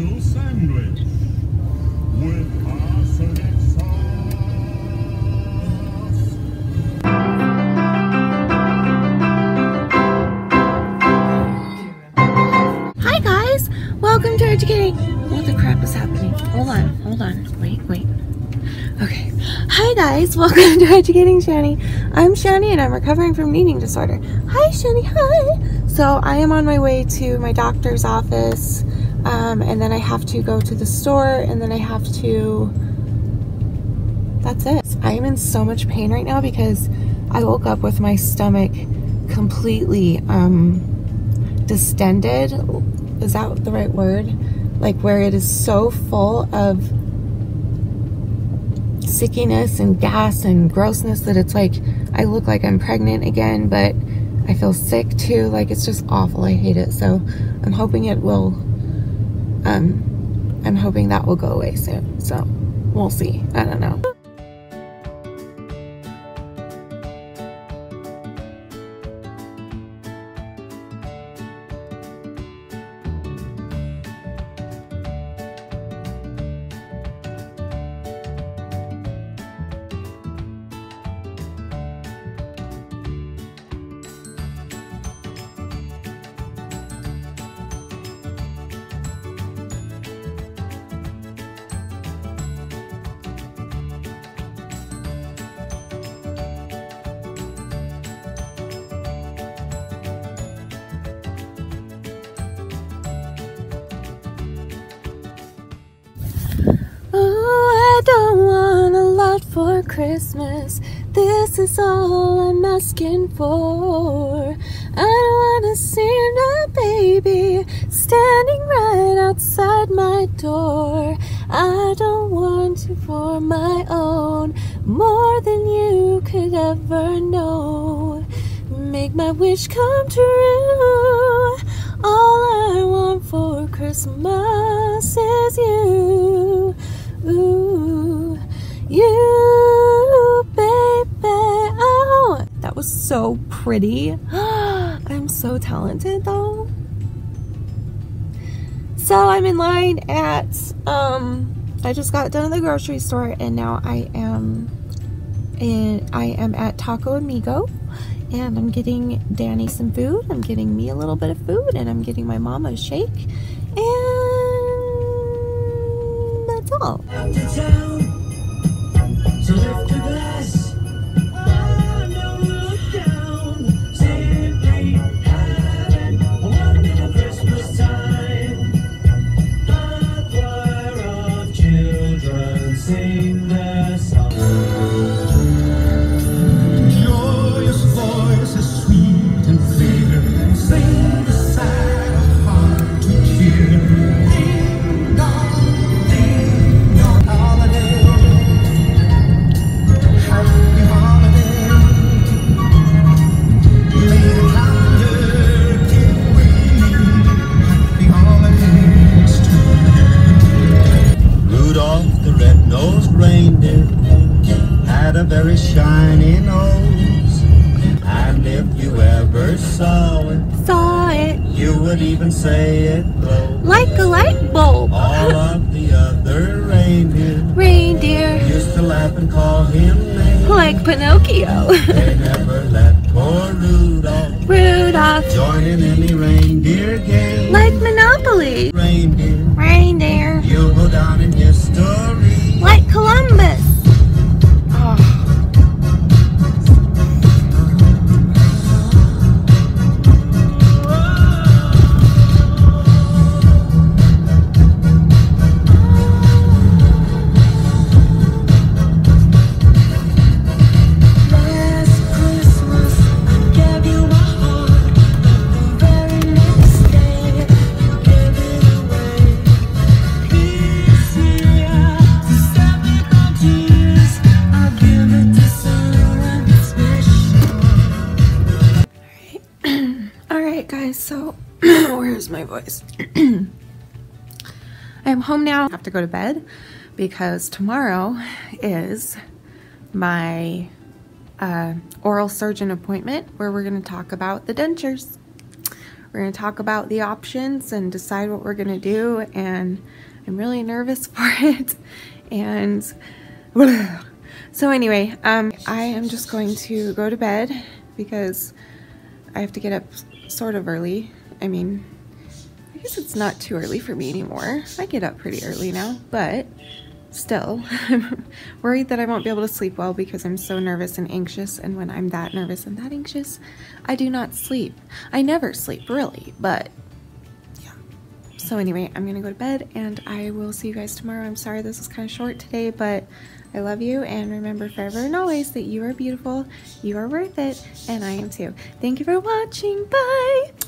sandwich with sauce. Hi guys, welcome to Educating. What the crap is happening? Hold on, hold on, wait, wait. Okay. Hi guys, welcome to Educating Shanny. I'm Shanny and I'm recovering from eating disorder. Hi Shanny, hi. So I am on my way to my doctor's office, um, and then I have to go to the store, and then I have to. That's it. I am in so much pain right now because I woke up with my stomach completely um, distended is that the right word like where it is so full of sickiness and gas and grossness that it's like I look like I'm pregnant again but I feel sick too like it's just awful I hate it so I'm hoping it will um I'm hoping that will go away soon so we'll see. I don't know for Christmas. This is all I'm asking for. I don't want to see a baby standing right outside my door. I don't want you for my own, more than you could ever know. Make my wish come true. All I want for Christmas is you. Ooh, so pretty. I'm so talented, though. So I'm in line at, um, I just got done at the grocery store and now I am in, I am at Taco Amigo and I'm getting Danny some food. I'm getting me a little bit of food and I'm getting my mom a shake. And that's all. Sing had a very shiny nose. And if you ever saw it, Saw it you would even say it glowed. like a light bulb. All of the other reindeer Reindeer used to laugh and call him names. like Pinocchio. They never let poor Rudolph Rudolph join in any reindeer game. like Monopoly. reindeer, Reindeer you'll go down in history. Like Columbus. Oh. Guys. So, where's my voice? I am home now. I have to go to bed because tomorrow is my uh, oral surgeon appointment where we're going to talk about the dentures. We're going to talk about the options and decide what we're going to do. And I'm really nervous for it. And so, anyway, um, I am just going to go to bed because I have to get up sort of early. I mean, I guess it's not too early for me anymore. I get up pretty early now, but still, I'm worried that I won't be able to sleep well because I'm so nervous and anxious. And when I'm that nervous and that anxious, I do not sleep. I never sleep, really, but. So, anyway, I'm gonna go to bed and I will see you guys tomorrow. I'm sorry this is kind of short today, but I love you and remember forever and always that you are beautiful, you are worth it, and I am too. Thank you for watching. Bye!